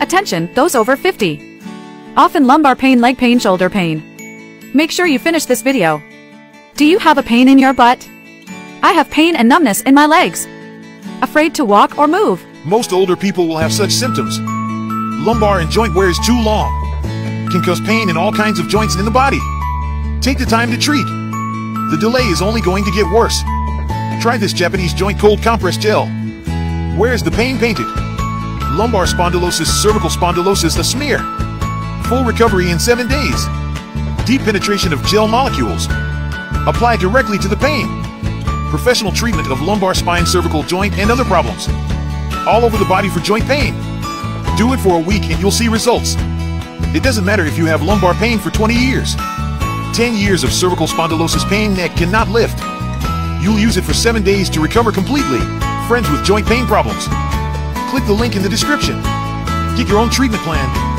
Attention, those over 50. Often lumbar pain, leg pain, shoulder pain. Make sure you finish this video. Do you have a pain in your butt? I have pain and numbness in my legs. Afraid to walk or move. Most older people will have such symptoms. Lumbar and joint wear is too long. Can cause pain in all kinds of joints in the body. Take the time to treat. The delay is only going to get worse. Try this Japanese joint cold compress gel. Where is the pain painted? Lumbar spondylosis, cervical spondylosis, a smear. Full recovery in 7 days. Deep penetration of gel molecules. Apply directly to the pain. Professional treatment of lumbar spine, cervical joint, and other problems. All over the body for joint pain. Do it for a week and you'll see results. It doesn't matter if you have lumbar pain for 20 years. 10 years of cervical spondylosis pain neck cannot lift. You'll use it for 7 days to recover completely. Friends with joint pain problems. Click the link in the description. Get your own treatment plan